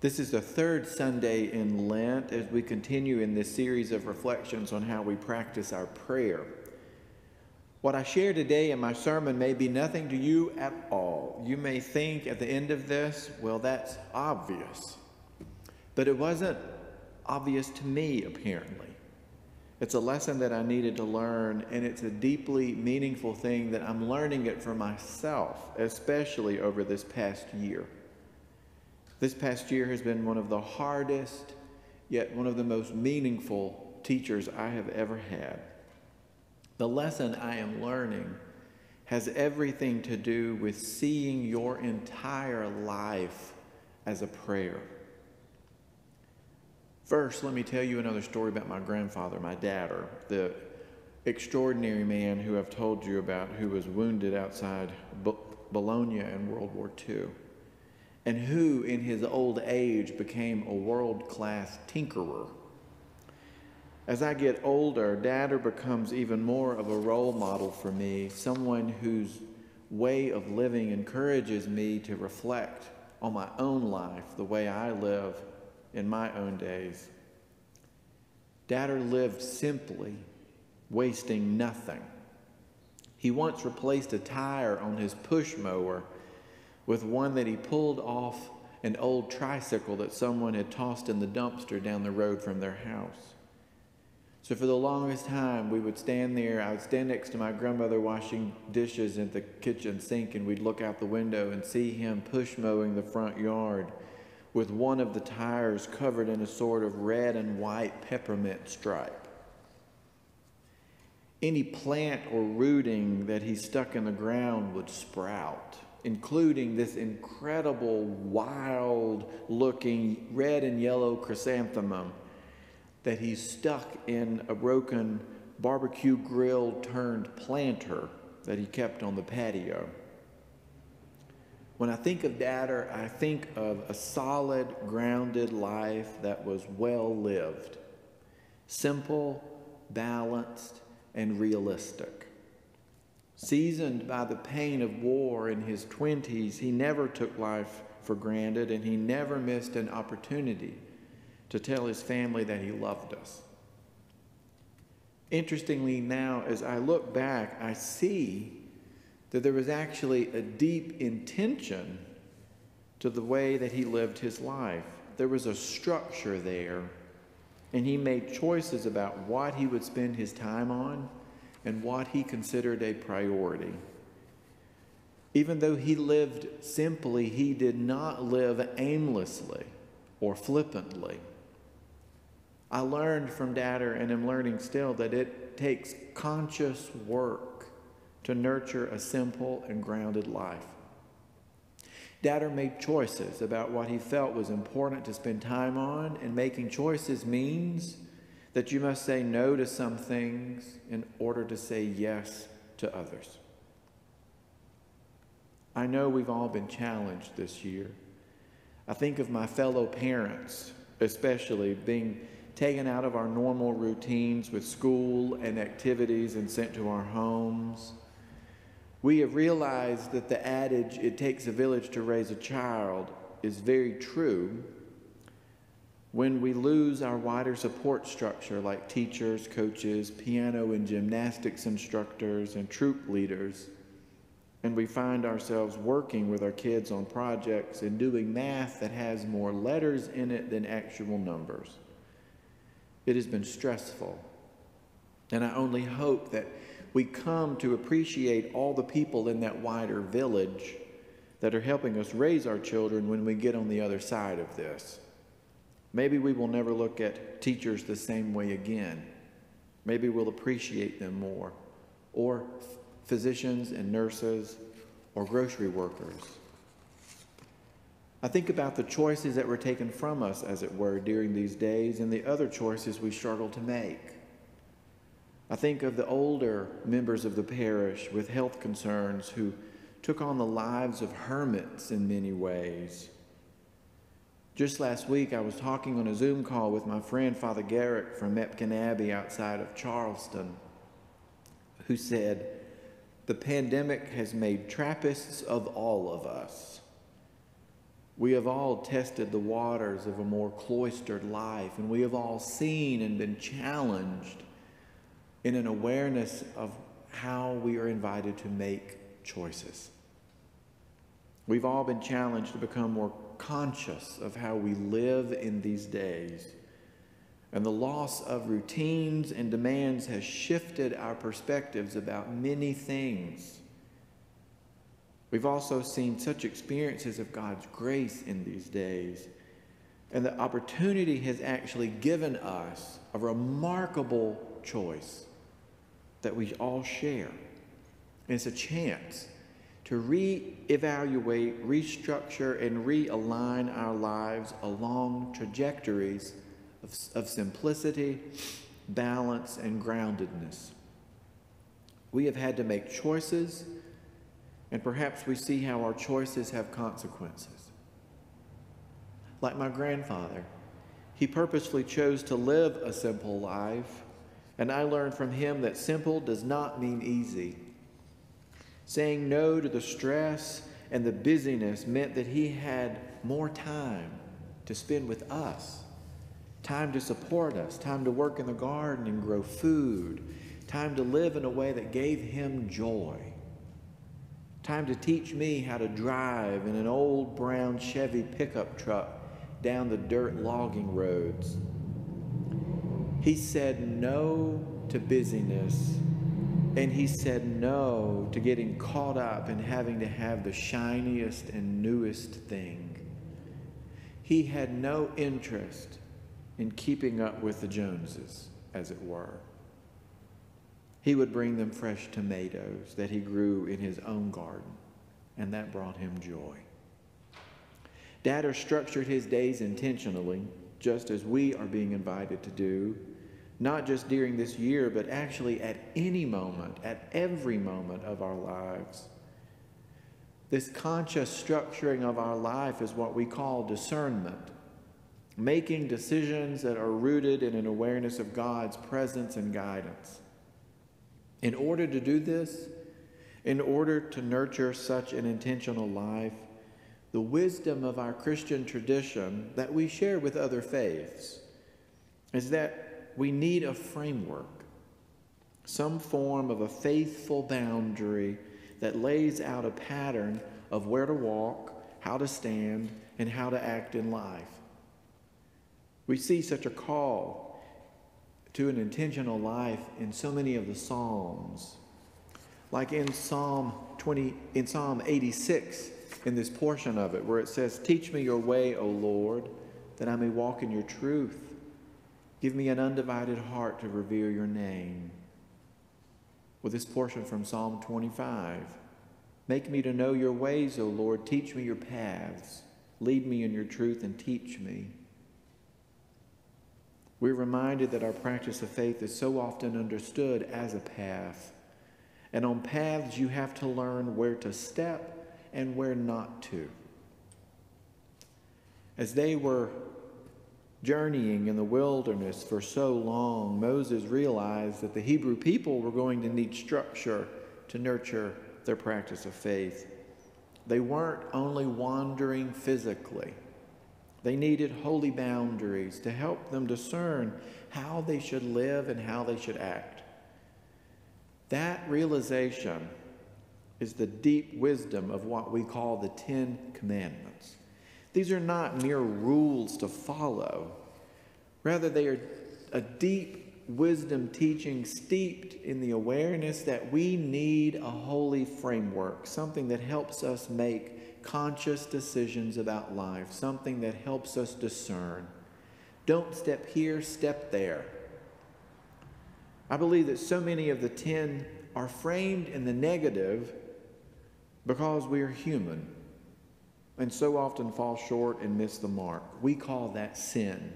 This is the third Sunday in Lent as we continue in this series of reflections on how we practice our prayer. What I share today in my sermon may be nothing to you at all. You may think at the end of this, well, that's obvious. But it wasn't obvious to me, apparently. It's a lesson that I needed to learn, and it's a deeply meaningful thing that I'm learning it for myself, especially over this past year. This past year has been one of the hardest, yet one of the most meaningful teachers I have ever had. The lesson I am learning has everything to do with seeing your entire life as a prayer. First, let me tell you another story about my grandfather, my dadder, the extraordinary man who I've told you about who was wounded outside Bologna in World War II and who, in his old age, became a world class tinkerer. As I get older, Dadder becomes even more of a role model for me, someone whose way of living encourages me to reflect on my own life, the way I live in my own days. Dadder lived simply, wasting nothing. He once replaced a tire on his push mower with one that he pulled off an old tricycle that someone had tossed in the dumpster down the road from their house. So for the longest time, we would stand there. I would stand next to my grandmother washing dishes in the kitchen sink, and we'd look out the window and see him push mowing the front yard with one of the tires covered in a sort of red and white peppermint stripe. Any plant or rooting that he stuck in the ground would sprout including this incredible, wild looking red and yellow chrysanthemum that he stuck in a broken barbecue grill turned planter that he kept on the patio. When I think of Dadder, I think of a solid, grounded life that was well lived, simple, balanced, and realistic. Seasoned by the pain of war in his 20s, he never took life for granted and he never missed an opportunity to tell his family that he loved us. Interestingly, now as I look back, I see that there was actually a deep intention to the way that he lived his life. There was a structure there, and he made choices about what he would spend his time on and what he considered a priority. Even though he lived simply, he did not live aimlessly or flippantly. I learned from Dadder and am learning still that it takes conscious work to nurture a simple and grounded life. Dadder made choices about what he felt was important to spend time on, and making choices means that you must say no to some things in order to say yes to others. I know we've all been challenged this year. I think of my fellow parents, especially being taken out of our normal routines with school and activities and sent to our homes. We have realized that the adage, it takes a village to raise a child, is very true when we lose our wider support structure like teachers, coaches, piano and gymnastics instructors, and troop leaders, and we find ourselves working with our kids on projects and doing math that has more letters in it than actual numbers. It has been stressful. And I only hope that we come to appreciate all the people in that wider village that are helping us raise our children when we get on the other side of this. Maybe we will never look at teachers the same way again. Maybe we'll appreciate them more. Or physicians and nurses or grocery workers. I think about the choices that were taken from us, as it were, during these days and the other choices we struggle to make. I think of the older members of the parish with health concerns who took on the lives of hermits in many ways just last week, I was talking on a Zoom call with my friend Father Garrett from Mepkin Abbey outside of Charleston, who said, The pandemic has made Trappists of all of us. We have all tested the waters of a more cloistered life, and we have all seen and been challenged in an awareness of how we are invited to make choices. We've all been challenged to become more conscious of how we live in these days. And the loss of routines and demands has shifted our perspectives about many things. We've also seen such experiences of God's grace in these days. And the opportunity has actually given us a remarkable choice that we all share. And it's a chance to re-evaluate, restructure, and realign our lives along trajectories of, of simplicity, balance, and groundedness. We have had to make choices, and perhaps we see how our choices have consequences. Like my grandfather, he purposefully chose to live a simple life, and I learned from him that simple does not mean easy. Saying no to the stress and the busyness meant that he had more time to spend with us, time to support us, time to work in the garden and grow food, time to live in a way that gave him joy, time to teach me how to drive in an old brown Chevy pickup truck down the dirt logging roads. He said no to busyness and he said no to getting caught up in having to have the shiniest and newest thing. He had no interest in keeping up with the Joneses, as it were. He would bring them fresh tomatoes that he grew in his own garden, and that brought him joy. Dad structured his days intentionally, just as we are being invited to do not just during this year, but actually at any moment, at every moment of our lives. This conscious structuring of our life is what we call discernment, making decisions that are rooted in an awareness of God's presence and guidance. In order to do this, in order to nurture such an intentional life, the wisdom of our Christian tradition that we share with other faiths is that we need a framework, some form of a faithful boundary that lays out a pattern of where to walk, how to stand, and how to act in life. We see such a call to an intentional life in so many of the Psalms. Like in Psalm 20, in Psalm 86, in this portion of it, where it says, Teach me your way, O Lord, that I may walk in your truth. Give me an undivided heart to revere your name. With this portion from Psalm 25 Make me to know your ways, O Lord. Teach me your paths. Lead me in your truth and teach me. We're reminded that our practice of faith is so often understood as a path. And on paths, you have to learn where to step and where not to. As they were journeying in the wilderness for so long, Moses realized that the Hebrew people were going to need structure to nurture their practice of faith. They weren't only wandering physically, they needed holy boundaries to help them discern how they should live and how they should act. That realization is the deep wisdom of what we call the Ten Commandments. These are not mere rules to follow. Rather, they are a deep wisdom teaching steeped in the awareness that we need a holy framework, something that helps us make conscious decisions about life, something that helps us discern. Don't step here, step there. I believe that so many of the ten are framed in the negative because we are human and so often fall short and miss the mark. We call that sin.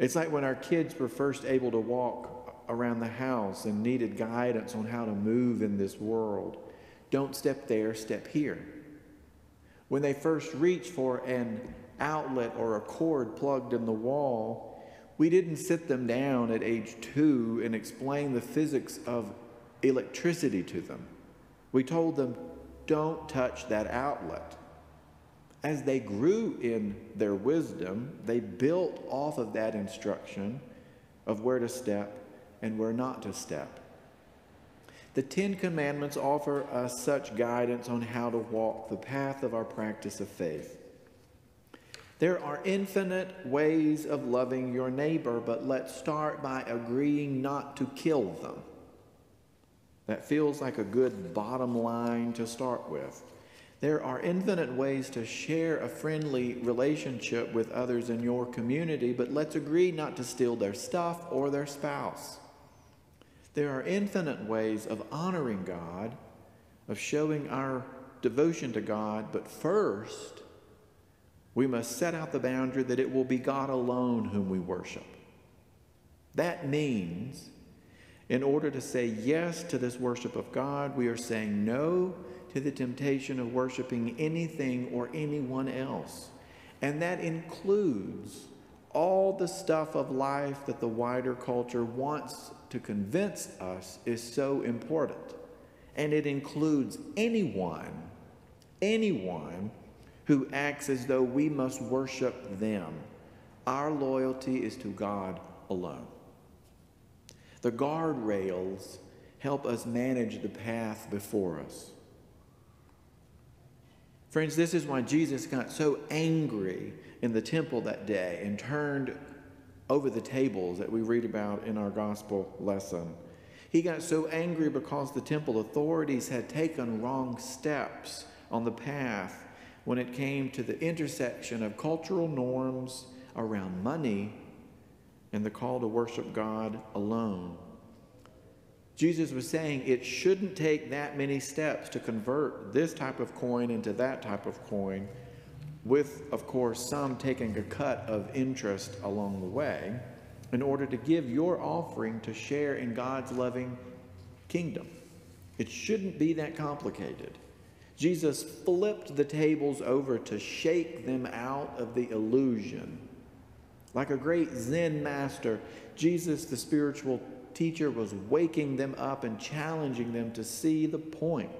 It's like when our kids were first able to walk around the house and needed guidance on how to move in this world. Don't step there, step here. When they first reached for an outlet or a cord plugged in the wall, we didn't sit them down at age two and explain the physics of electricity to them. We told them, don't touch that outlet. As they grew in their wisdom, they built off of that instruction of where to step and where not to step. The Ten Commandments offer us such guidance on how to walk the path of our practice of faith. There are infinite ways of loving your neighbor, but let's start by agreeing not to kill them. That feels like a good bottom line to start with. There are infinite ways to share a friendly relationship with others in your community, but let's agree not to steal their stuff or their spouse. There are infinite ways of honoring God, of showing our devotion to God, but first, we must set out the boundary that it will be God alone whom we worship. That means, in order to say yes to this worship of God, we are saying no to the temptation of worshiping anything or anyone else. And that includes all the stuff of life that the wider culture wants to convince us is so important. And it includes anyone, anyone who acts as though we must worship them. Our loyalty is to God alone. The guardrails help us manage the path before us. Friends, this is why Jesus got so angry in the temple that day and turned over the tables that we read about in our gospel lesson. He got so angry because the temple authorities had taken wrong steps on the path when it came to the intersection of cultural norms around money and the call to worship God alone. Jesus was saying it shouldn't take that many steps to convert this type of coin into that type of coin, with, of course, some taking a cut of interest along the way, in order to give your offering to share in God's loving kingdom. It shouldn't be that complicated. Jesus flipped the tables over to shake them out of the illusion. Like a great Zen master, Jesus, the spiritual teacher was waking them up and challenging them to see the point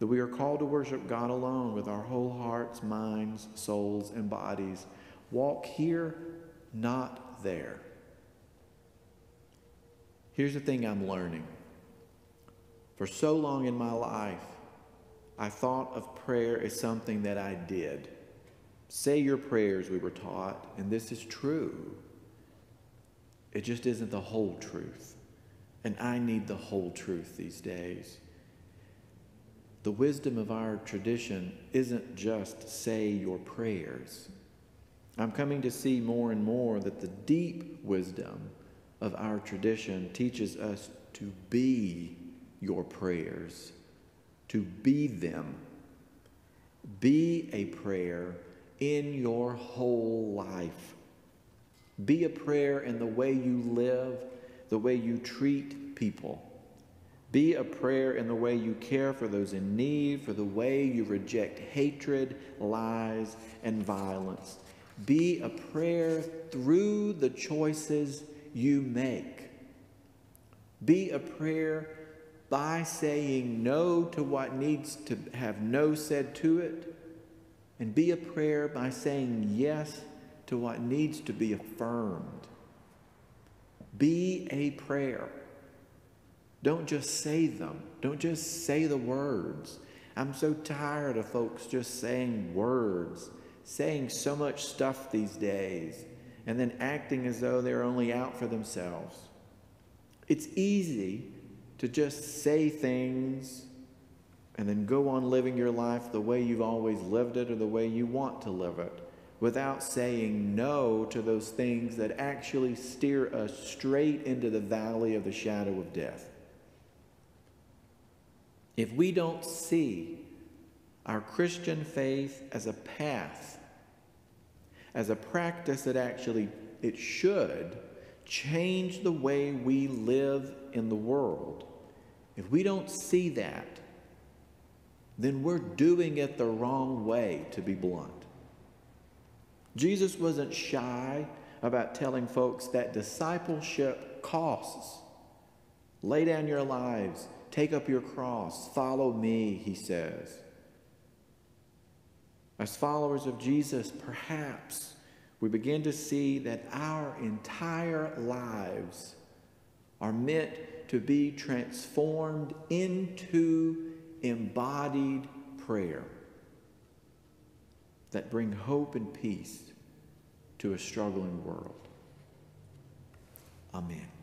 that we are called to worship God alone with our whole hearts, minds, souls, and bodies. Walk here, not there. Here's the thing I'm learning. For so long in my life, I thought of prayer as something that I did. Say your prayers, we were taught, and this is true. It just isn't the whole truth. And I need the whole truth these days. The wisdom of our tradition isn't just say your prayers. I'm coming to see more and more that the deep wisdom of our tradition teaches us to be your prayers, to be them. Be a prayer in your whole life. Be a prayer in the way you live, the way you treat people. Be a prayer in the way you care for those in need, for the way you reject hatred, lies, and violence. Be a prayer through the choices you make. Be a prayer by saying no to what needs to have no said to it. And be a prayer by saying yes to what needs to be affirmed. Be a prayer. Don't just say them. Don't just say the words. I'm so tired of folks just saying words, saying so much stuff these days, and then acting as though they're only out for themselves. It's easy to just say things and then go on living your life the way you've always lived it or the way you want to live it without saying no to those things that actually steer us straight into the valley of the shadow of death. If we don't see our Christian faith as a path, as a practice that actually it should change the way we live in the world, if we don't see that, then we're doing it the wrong way, to be blunt. Jesus wasn't shy about telling folks that discipleship costs. Lay down your lives, take up your cross, follow me, he says. As followers of Jesus, perhaps we begin to see that our entire lives are meant to be transformed into embodied prayer that bring hope and peace to a struggling world. Amen.